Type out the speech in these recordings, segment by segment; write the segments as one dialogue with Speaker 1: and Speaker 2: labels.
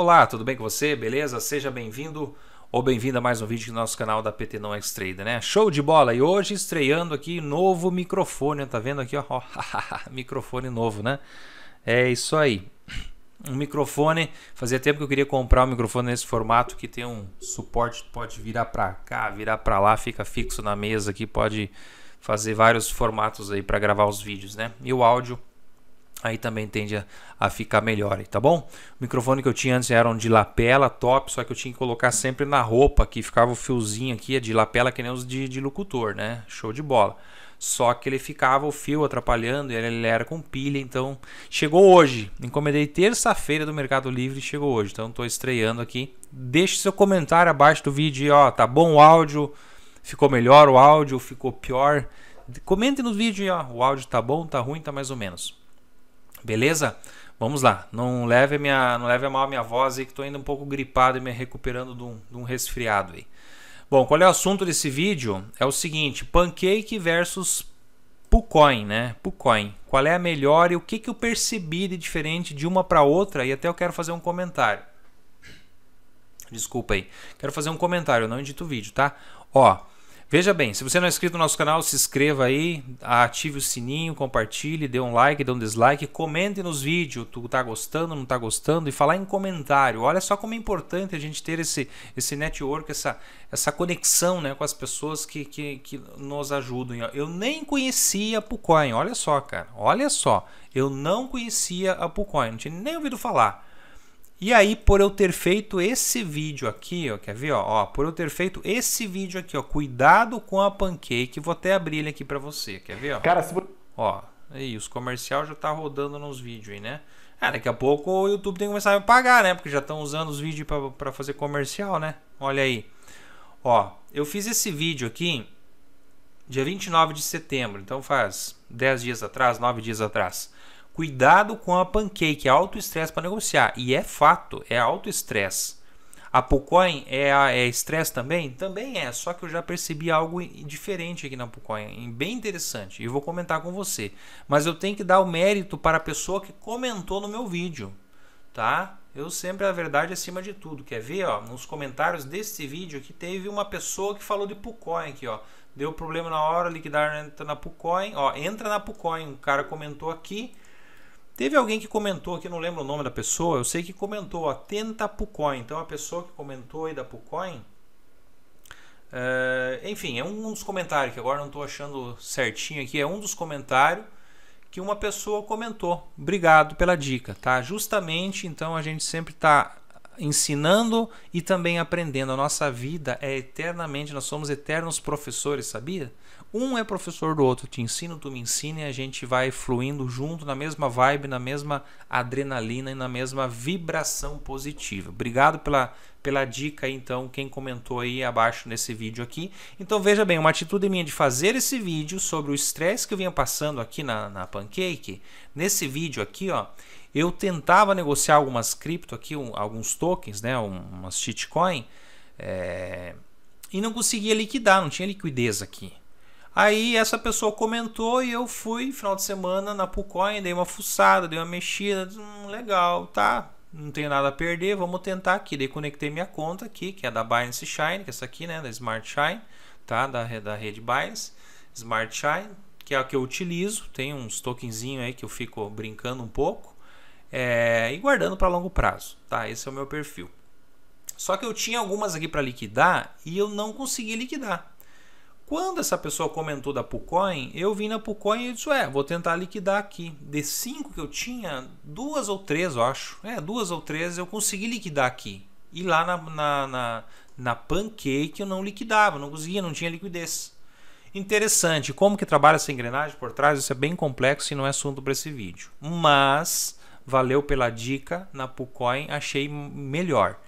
Speaker 1: Olá, tudo bem com você? Beleza? Seja bem-vindo ou bem-vinda a mais um vídeo do nosso canal da PT Não X Trader, né? Show de bola! E hoje estreando aqui novo microfone, tá vendo aqui, ó? microfone novo, né? É isso aí. Um microfone, fazia tempo que eu queria comprar um microfone nesse formato que tem um suporte, pode virar para cá, virar para lá, fica fixo na mesa aqui, pode fazer vários formatos aí para gravar os vídeos, né? E o áudio aí também tende a, a, ficar melhor, tá bom? O microfone que eu tinha antes era um de lapela top, só que eu tinha que colocar sempre na roupa, que ficava o fiozinho aqui, é de lapela que nem os de, de locutor, né? Show de bola. Só que ele ficava o fio atrapalhando, e ele era com pilha, então chegou hoje. Encomendei terça-feira do Mercado Livre e chegou hoje, então estou estreando aqui. Deixe seu comentário abaixo do vídeo, ó, tá bom o áudio? Ficou melhor o áudio? Ficou pior? Comente nos vídeos, ó, o áudio tá bom, tá ruim, tá mais ou menos. Beleza? Vamos lá. Não leve, minha, não leve a mal a minha voz aí, que estou ainda um pouco gripado e me recuperando de um, de um resfriado aí. Bom, qual é o assunto desse vídeo? É o seguinte: Pancake versus Pucoin, né? Pucoin. Qual é a melhor e o que, que eu percebi de diferente de uma para outra? E até eu quero fazer um comentário. Desculpa aí. Quero fazer um comentário, eu não edito o vídeo, tá? Ó, Veja bem, se você não é inscrito no nosso canal, se inscreva aí, ative o sininho, compartilhe, dê um like, dê um dislike, comente nos vídeos, tu tá gostando, não tá gostando e falar em comentário. Olha só como é importante a gente ter esse, esse network, essa, essa conexão né, com as pessoas que, que, que nos ajudam. Eu nem conhecia a Pucoin, olha só, cara, olha só. Eu não conhecia a Pucoin, não tinha nem ouvido falar. E aí, por eu ter feito esse vídeo aqui, ó, quer ver, ó, ó, por eu ter feito esse vídeo aqui, ó, cuidado com a pancake, vou até abrir ele aqui para você, quer ver, ó?
Speaker 2: Cara, se
Speaker 1: ó, aí os comercial já tá rodando nos vídeos aí, né? Ah, daqui a pouco o YouTube tem que começar a me pagar, né? Porque já estão usando os vídeos para fazer comercial, né? Olha aí. Ó, eu fiz esse vídeo aqui dia 29 de setembro, então faz 10 dias atrás, 9 dias atrás. Cuidado com a pancake, é alto estresse para negociar. E é fato, é alto estresse. A Pucoin é, é estresse também? Também é, só que eu já percebi algo diferente aqui na Pucoin, bem interessante, e vou comentar com você. Mas eu tenho que dar o mérito para a pessoa que comentou no meu vídeo, tá? Eu sempre a verdade acima de tudo. Quer ver, ó, nos comentários desse vídeo aqui teve uma pessoa que falou de Pucoin aqui, ó. Deu problema na hora, liquidar entra na Pucoin, ó, entra na Pucoin. O cara comentou aqui, Teve alguém que comentou aqui, não lembro o nome da pessoa, eu sei que comentou, atenta Pucoin. Então a pessoa que comentou aí da Pucoin, é, enfim, é um dos comentários que agora não estou achando certinho aqui, é um dos comentários que uma pessoa comentou. Obrigado pela dica, tá? Justamente, então a gente sempre está ensinando e também aprendendo. A nossa vida é eternamente, nós somos eternos professores, sabia? Um é professor do outro, te ensino, tu me ensina e a gente vai fluindo junto na mesma vibe, na mesma adrenalina e na mesma vibração positiva. Obrigado pela, pela dica aí, então, quem comentou aí abaixo nesse vídeo aqui. Então veja bem, uma atitude minha de fazer esse vídeo sobre o estresse que eu vinha passando aqui na, na Pancake, nesse vídeo aqui, ó, eu tentava negociar algumas cripto aqui, um, alguns tokens, né, um, umas shitcoin, é, e não conseguia liquidar, não tinha liquidez aqui. Aí essa pessoa comentou e eu fui final de semana na Pucoin, dei uma fuçada, dei uma mexida, hum, legal, tá? Não tenho nada a perder, vamos tentar aqui. Daí conectei minha conta aqui, que é da Binance Shine, que é essa aqui, né, da Smart Shine, tá? Da, da rede Binance, Smart Shine, que é a que eu utilizo. Tem uns tokenzinho aí que eu fico brincando um pouco é, e guardando para longo prazo, tá? Esse é o meu perfil. Só que eu tinha algumas aqui para liquidar e eu não consegui liquidar. Quando essa pessoa comentou da Pucoin, eu vim na Pucoin e disse, é, vou tentar liquidar aqui. De cinco que eu tinha, duas ou três, eu acho. É, duas ou três eu consegui liquidar aqui. E lá na, na, na, na Pancake eu não liquidava, não conseguia, não tinha liquidez. Interessante, como que trabalha essa engrenagem por trás, isso é bem complexo e não é assunto para esse vídeo. Mas, valeu pela dica, na Pucoin achei melhor.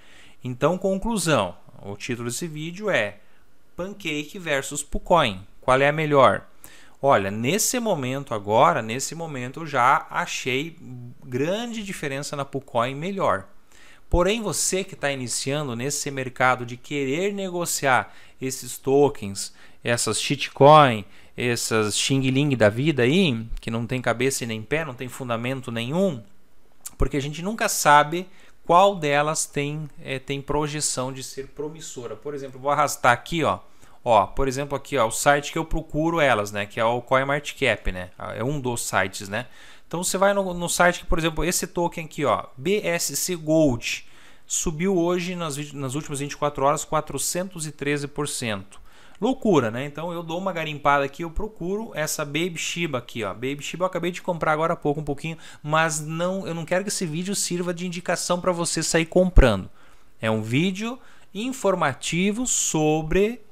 Speaker 1: Então, conclusão, o título desse vídeo é Pancake versus Pucoin. Qual é a melhor? Olha, nesse momento agora, nesse momento eu já achei grande diferença na Pucoin melhor. Porém, você que está iniciando nesse mercado de querer negociar esses tokens, essas shitcoin, essas xing ling da vida aí, que não tem cabeça e nem pé, não tem fundamento nenhum, porque a gente nunca sabe qual delas tem, é, tem projeção de ser promissora. Por exemplo, vou arrastar aqui, ó. Ó, por exemplo, aqui, ó, o site que eu procuro elas, né? Que é o CoinMarketCap, né? É um dos sites, né? Então você vai no, no site que, por exemplo, esse token aqui, ó, BSC Gold, subiu hoje nas, nas últimas 24 horas 413%. Loucura, né? Então eu dou uma garimpada aqui, eu procuro essa Baby Shiba aqui, ó. Baby Shiba eu acabei de comprar agora há pouco um pouquinho, mas não, eu não quero que esse vídeo sirva de indicação para você sair comprando. É um vídeo informativo sobre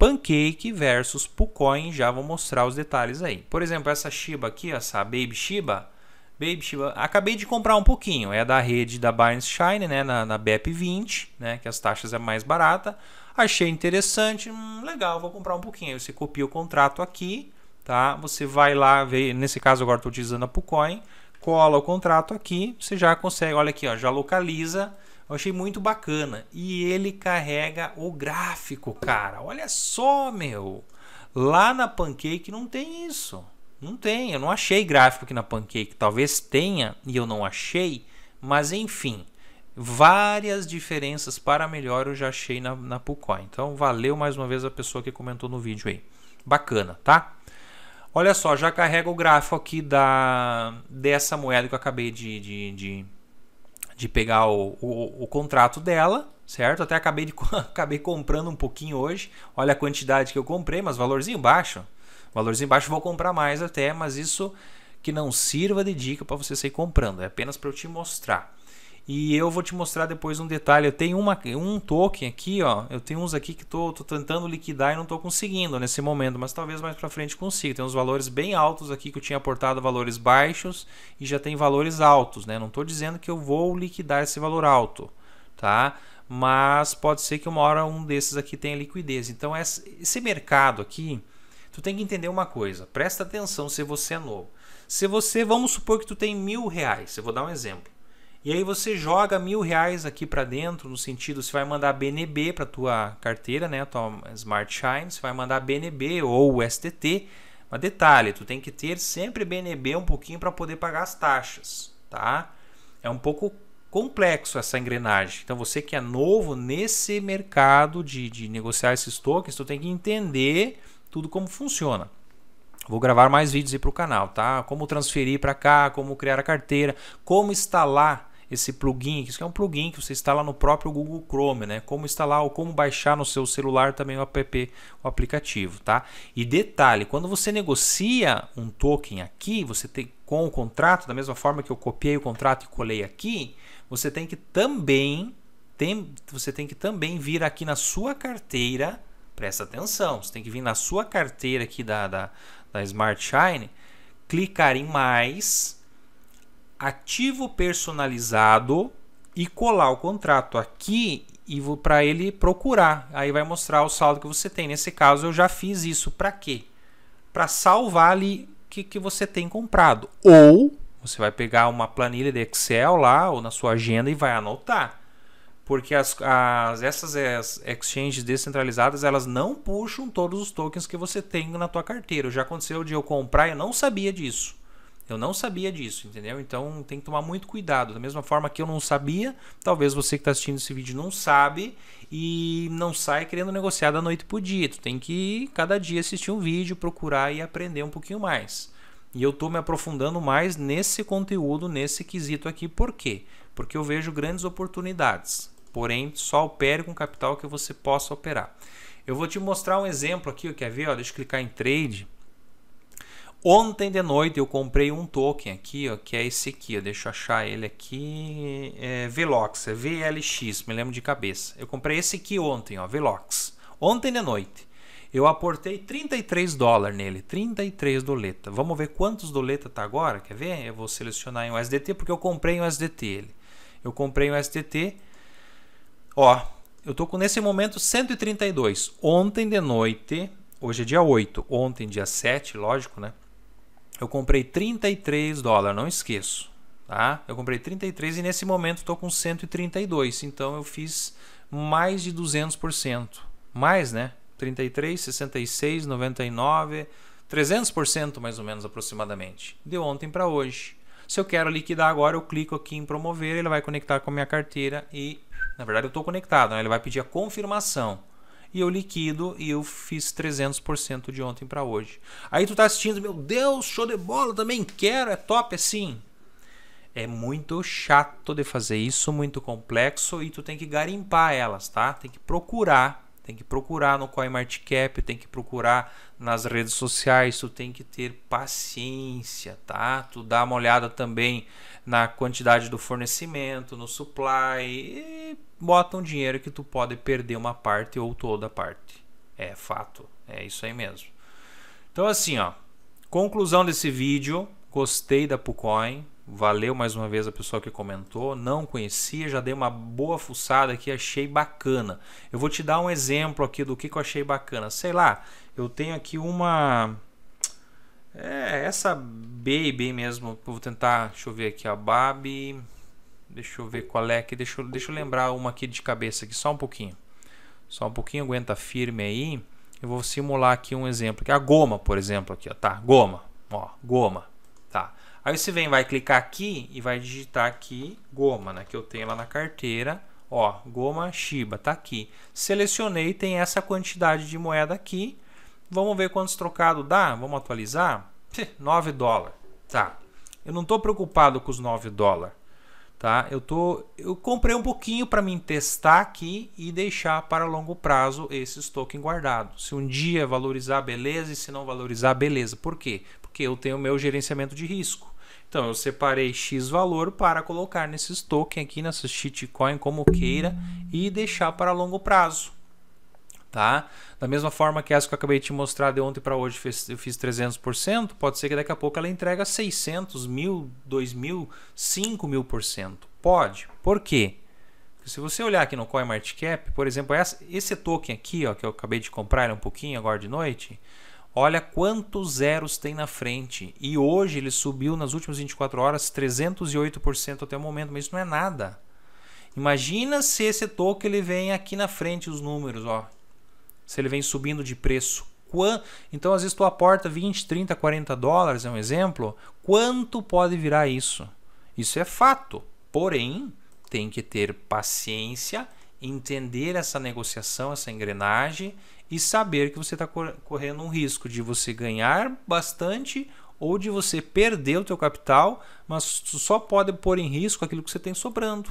Speaker 1: Pancake versus Pucoin, já vou mostrar os detalhes aí. Por exemplo, essa Shiba aqui, essa Baby Shiba, Baby Shiba, acabei de comprar um pouquinho, é da rede da Binance Shine, né, na, na BEP20, né, que as taxas é mais barata. Achei interessante, hum, legal, vou comprar um pouquinho. Aí você copia o contrato aqui, tá? Você vai lá, ver, nesse caso agora estou utilizando a Pucoin, cola o contrato aqui, você já consegue, olha aqui, ó, já localiza eu achei muito bacana. E ele carrega o gráfico, cara. Olha só, meu. Lá na Pancake não tem isso. Não tem. Eu não achei gráfico aqui na Pancake. Talvez tenha e eu não achei. Mas enfim. Várias diferenças para melhor eu já achei na, na Pucoin. Então valeu mais uma vez a pessoa que comentou no vídeo aí. Bacana, tá? Olha só, já carrega o gráfico aqui da dessa moeda que eu acabei de, de, de de pegar o, o, o, contrato dela, certo? Até acabei, de, acabei comprando um pouquinho hoje. Olha a quantidade que eu comprei, mas valorzinho baixo. Valorzinho baixo vou comprar mais até, mas isso que não sirva de dica para você sair comprando, é apenas para eu te mostrar. E eu vou te mostrar depois um detalhe. Eu tenho uma, um token aqui, ó. Eu tenho uns aqui que estou tentando liquidar e não estou conseguindo nesse momento, mas talvez mais para frente consiga. Tem uns valores bem altos aqui que eu tinha aportado valores baixos e já tem valores altos, né? Não estou dizendo que eu vou liquidar esse valor alto, tá? Mas pode ser que uma hora um desses aqui tenha liquidez. Então esse mercado aqui, tu tem que entender uma coisa. Presta atenção se você é novo. Se você, vamos supor que tu tem mil reais. Eu vou dar um exemplo. E aí você joga mil reais aqui para dentro, no sentido, você vai mandar BNB para tua carteira, né, tua Smart Shine, você vai mandar BNB ou STT. Mas detalhe, tu tem que ter sempre BNB um pouquinho para poder pagar as taxas, tá? É um pouco complexo essa engrenagem. Então você que é novo nesse mercado de, de negociar esses tokens, tu tem que entender tudo como funciona. Vou gravar mais vídeos aí para o canal, tá? Como transferir para cá, como criar a carteira, como instalar esse plugin, que é um plugin que você instala no próprio Google Chrome, né? Como instalar ou como baixar no seu celular também o app, o aplicativo, tá? E detalhe, quando você negocia um token aqui, você tem com o contrato, da mesma forma que eu copiei o contrato e colei aqui, você tem que também tem, você tem que também vir aqui na sua carteira, presta atenção, você tem que vir na sua carteira aqui da, da, da Smart Shine, clicar em mais, ativo personalizado e colar o contrato aqui e para ele procurar. Aí vai mostrar o saldo que você tem. Nesse caso eu já fiz isso para quê? Para salvar ali que que você tem comprado. Ou você vai pegar uma planilha de Excel lá ou na sua agenda e vai anotar. Porque as, as, essas as exchanges descentralizadas elas não puxam todos os tokens que você tem na tua carteira. Já aconteceu de eu comprar e eu não sabia disso. Eu não sabia disso, entendeu? Então tem que tomar muito cuidado. Da mesma forma que eu não sabia, talvez você que está assistindo esse vídeo não sabe e não sai querendo negociar da noite pro dia. Tu tem que cada dia assistir um vídeo, procurar e aprender um pouquinho mais. E eu estou me aprofundando mais nesse conteúdo, nesse quesito aqui. Por quê? Porque eu vejo grandes oportunidades. Porém, só opere com capital que você possa operar. Eu vou te mostrar um exemplo aqui, quer ver? Ó, deixa eu clicar em trade. Ontem de noite eu comprei um token aqui, ó, que é esse aqui, ó, deixa eu achar ele aqui, é Velox, é VLX, me lembro de cabeça. Eu comprei esse aqui ontem, ó, Velox. Ontem de noite. Eu aportei 33 dólares nele, 33 doleta. Vamos ver quantos doleta tá agora, quer ver? Eu vou selecionar em USDT porque eu comprei em USDT ele. Eu comprei em USDT, ó, eu tô com nesse momento 132. Ontem de noite, hoje é dia 8, ontem dia 7, lógico, né? Eu comprei 33 dólares, não esqueço. Tá? Eu comprei 33 e nesse momento estou com 132. Então eu fiz mais de 200%. Mais, né? 33, 66, 99, 300% mais ou menos aproximadamente. De ontem para hoje. Se eu quero liquidar agora, eu clico aqui em promover, ele vai conectar com a minha carteira e, na verdade, eu estou conectado, né? ele vai pedir a confirmação. E eu liquido e eu fiz 300% de ontem para hoje. Aí tu tá assistindo, meu Deus, show de bola, também quero, é top assim. É muito chato de fazer isso, muito complexo e tu tem que garimpar elas, tá? Tem que procurar tem que procurar no CoinMarketCap, tem que procurar nas redes sociais, tu tem que ter paciência, tá? Tu dá uma olhada também na quantidade do fornecimento, no supply e bota um dinheiro que tu pode perder uma parte ou toda a parte. É fato, é isso aí mesmo. Então assim, ó, conclusão desse vídeo, gostei da Pucoin, Valeu mais uma vez a pessoa que comentou. Não conhecia, já dei uma boa fuçada aqui, achei bacana. Eu vou te dar um exemplo aqui do que, que eu achei bacana. Sei lá, eu tenho aqui uma. É, essa Baby mesmo. Vou tentar. Deixa eu ver aqui a Babi. Deixa eu ver qual é aqui. Deixa eu, deixa eu lembrar uma aqui de cabeça aqui, só um pouquinho. Só um pouquinho, aguenta firme aí. Eu vou simular aqui um exemplo. Aqui, a goma, por exemplo, aqui, ó, tá? Goma. Ó, goma. Tá. Aí você vem, vai clicar aqui e vai digitar aqui goma, né? Que eu tenho lá na carteira. Ó, goma Shiba, tá aqui. Selecionei, tem essa quantidade de moeda aqui. Vamos ver quantos trocados dá? Vamos atualizar? 9 dólares. Tá. Eu não estou preocupado com os 9 dólares. Tá? Eu, tô, eu comprei um pouquinho para mim testar aqui e deixar para longo prazo esses tokens guardados. Se um dia valorizar, beleza, e se não valorizar, beleza. Por quê? Porque eu tenho meu gerenciamento de risco. Então eu separei X valor para colocar nesses tokens aqui, nessas shitcoin como queira e deixar para longo prazo. Tá? Da mesma forma que essa que eu acabei de te mostrar de ontem para hoje eu fiz 300%, pode ser que daqui a pouco ela entrega 600, mil, 2 mil, 5 mil por cento. Pode. Por quê? Porque se você olhar aqui no CoinMarketCap, por exemplo, esse token aqui, ó, que eu acabei de comprar ele um pouquinho agora de noite, Olha quantos zeros tem na frente. E hoje ele subiu nas últimas 24 horas 308% até o momento, mas isso não é nada. Imagina se esse token ele vem aqui na frente os números, ó. Se ele vem subindo de preço. Então, às vezes tu aporta 20, 30, 40 dólares, é um exemplo. Quanto pode virar isso? Isso é fato. Porém, tem que ter paciência, entender essa negociação, essa engrenagem e saber que você está correndo um risco de você ganhar bastante ou de você perder o teu capital, mas só pode pôr em risco aquilo que você tem sobrando.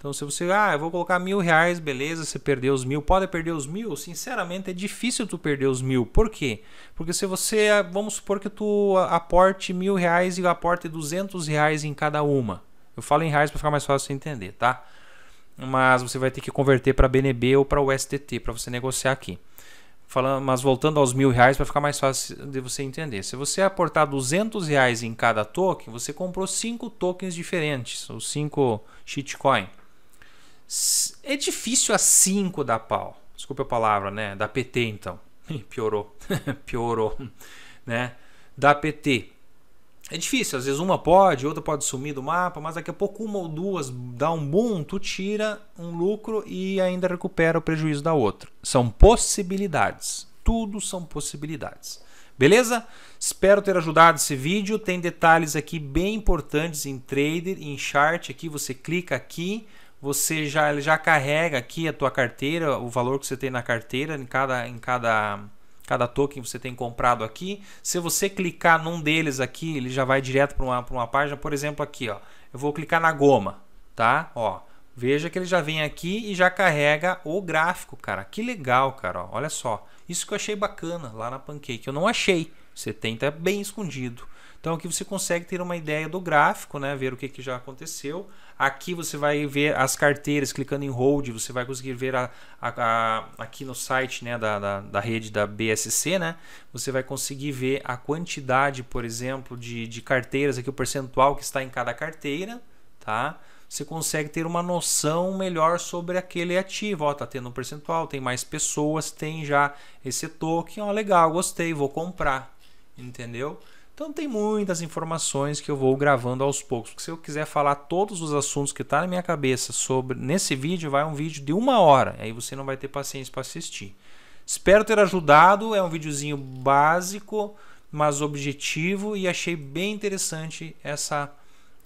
Speaker 1: Então, se você, ah, eu vou colocar mil reais, beleza, você perdeu os mil, pode perder os mil? Sinceramente, é difícil tu perder os mil. Por quê? Porque se você, vamos supor que tu aporte mil reais e aporte duzentos reais em cada uma. Eu falo em reais para ficar mais fácil de entender, tá? Mas você vai ter que converter para BNB ou para o STT para você negociar aqui. Falando, mas voltando aos mil reais para ficar mais fácil de você entender. Se você aportar 200 reais em cada token, você comprou cinco tokens diferentes, os cinco shitcoin. É difícil a 5 dar pau. Desculpa a palavra, né? Da PT então. Piorou. Piorou, né? Da PT. É difícil, às vezes uma pode, outra pode sumir do mapa, mas daqui a pouco uma ou duas dá um boom, tu tira um lucro e ainda recupera o prejuízo da outra. São possibilidades. Tudo são possibilidades. Beleza? Espero ter ajudado esse vídeo. Tem detalhes aqui bem importantes em trader, em chart aqui, você clica aqui, você já ele já carrega aqui a tua carteira, o valor que você tem na carteira em cada em cada cada token você tem comprado aqui. Se você clicar num deles aqui, ele já vai direto para uma, uma página. Por exemplo, aqui, ó, eu vou clicar na goma, tá? Ó, veja que ele já vem aqui e já carrega o gráfico, cara. Que legal, cara. Ó, olha só, isso que eu achei bacana lá na Pancake. Eu não achei. Você tem tá bem escondido. Então aqui você consegue ter uma ideia do gráfico, né? ver o que, que já aconteceu. Aqui você vai ver as carteiras, clicando em hold, você vai conseguir ver a, a, a, aqui no site né, da, da, da, rede da BSC, né? Você vai conseguir ver a quantidade, por exemplo, de, de carteiras, aqui o percentual que está em cada carteira, tá? Você consegue ter uma noção melhor sobre aquele ativo. Ó, tá tendo um percentual, tem mais pessoas, tem já esse token, ó, legal, gostei, vou comprar, entendeu? Então tem muitas informações que eu vou gravando aos poucos. Porque se eu quiser falar todos os assuntos que está na minha cabeça sobre nesse vídeo, vai um vídeo de uma hora. Aí você não vai ter paciência para assistir. Espero ter ajudado. É um videozinho básico, mas objetivo e achei bem interessante essa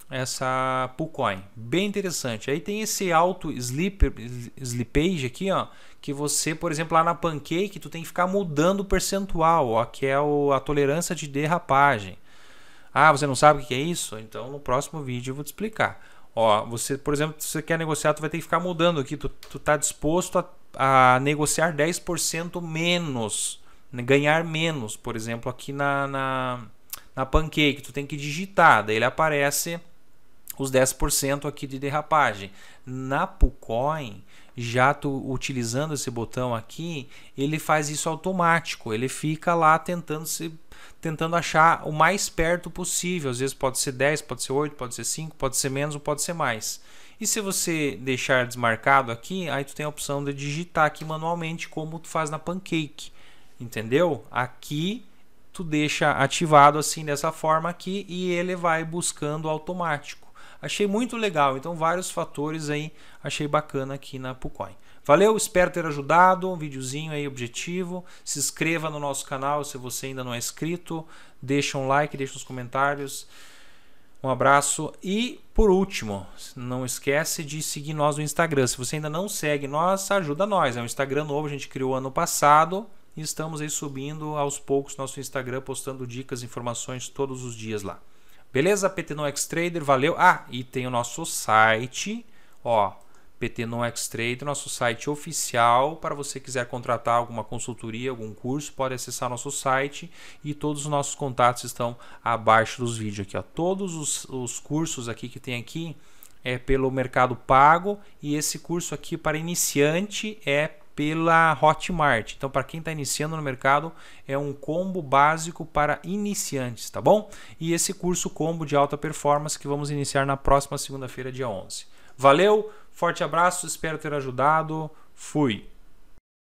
Speaker 1: essa Pucoin. Bem interessante. Aí tem esse auto slipper, slippage aqui, ó, que você, por exemplo, lá na Pancake, tu tem que ficar mudando o percentual, ó, que é o, a tolerância de derrapagem. Ah, você não sabe o que é isso? Então no próximo vídeo eu vou te explicar. Ó, você, por exemplo, se você quer negociar, tu vai ter que ficar mudando aqui. Tu, tu tá disposto a, a negociar 10% menos, né, ganhar menos, por exemplo, aqui na, na, na Pancake. Tu tem que digitar, daí ele aparece os 10% aqui de derrapagem. Na Pucoin, já tu utilizando esse botão aqui, ele faz isso automático. Ele fica lá tentando se tentando achar o mais perto possível. Às vezes pode ser 10, pode ser 8, pode ser 5, pode ser menos ou pode ser mais. E se você deixar desmarcado aqui, aí tu tem a opção de digitar aqui manualmente como tu faz na Pancake. Entendeu? Aqui tu deixa ativado assim dessa forma aqui e ele vai buscando automático. Achei muito legal, então vários fatores aí achei bacana aqui na Pucoin. Valeu, espero ter ajudado. Um videozinho aí objetivo. Se inscreva no nosso canal se você ainda não é inscrito. Deixa um like, deixa nos comentários. Um abraço e por último, não esquece de seguir nós no Instagram. Se você ainda não segue nós, ajuda nós. É um Instagram novo, a gente criou ano passado e estamos aí subindo aos poucos nosso Instagram, postando dicas, informações todos os dias lá. Beleza? PT no X Trader, valeu. Ah, e tem o nosso site, ó, PT no X-Trade, nosso site oficial. Para você quiser contratar alguma consultoria, algum curso, pode acessar nosso site e todos os nossos contatos estão abaixo dos vídeos aqui. Ó. Todos os, os cursos aqui que tem aqui é pelo Mercado Pago e esse curso aqui para iniciante é pela Hotmart. Então, para quem está iniciando no mercado, é um combo básico para iniciantes, tá bom? E esse curso combo de alta performance que vamos iniciar na próxima segunda-feira, dia 11. Valeu, forte abraço, espero ter ajudado. Fui.